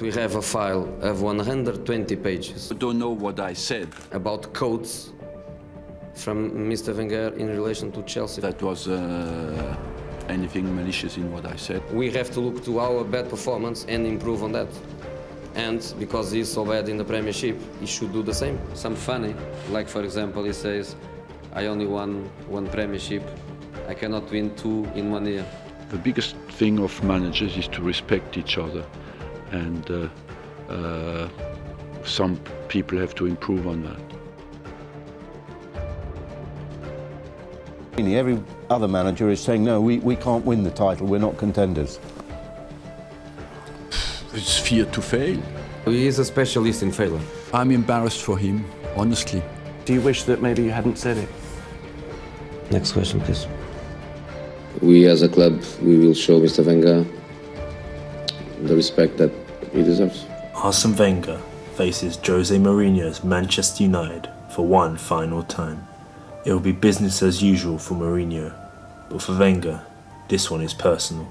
We have a file of 120 pages I don't know what I said. about quotes from Mr. Wenger in relation to Chelsea. That was uh, anything malicious in what I said. We have to look to our bad performance and improve on that. And because he's so bad in the Premiership, he should do the same. Some funny, like for example, he says, I only won one Premiership, I cannot win two in one year. The biggest thing of managers is to respect each other, and uh, uh, some people have to improve on that. Every other manager is saying, no, we, we can't win the title, we're not contenders. It's fear to fail. He is a specialist in failure. I'm embarrassed for him, honestly. Do you wish that maybe you hadn't said it? Next question, please. We as a club, we will show Mr. Wenger the respect that he deserves. Arsene Wenger faces Jose Mourinho's Manchester United for one final time. It will be business as usual for Mourinho, but for Wenger, this one is personal.